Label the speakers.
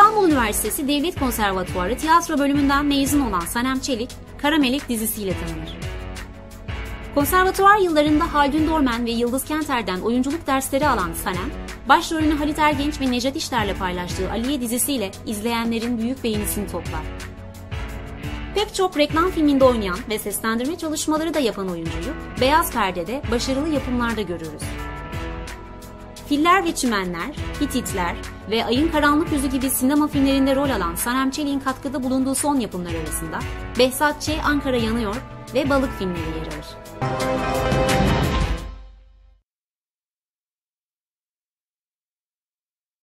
Speaker 1: İstanbul Üniversitesi Devlet Konservatuarı tiyatro bölümünden mezun olan Sanem Çelik, Kara Melek dizisiyle tanınır. Konservatuvar yıllarında Haldun Dorman ve Yıldız Kenter'den oyunculuk dersleri alan Sanem, başrolünü Halit Ergenç ve Nejat İşler'le paylaştığı Aliye dizisiyle izleyenlerin büyük beğenisini toplar. Pek çok reklam filminde oynayan ve seslendirme çalışmaları da yapan oyuncuyu Beyaz Perde'de başarılı yapımlarda görürüz. Filler ve Çimenler, Hititler ve Ayın Karanlık Yüzü gibi sinema filmlerinde rol alan Sanem Çelik'in katkıda bulunduğu son yapımlar arasında Behzat Ç. Ankara Yanıyor ve Balık filmleri yer alır.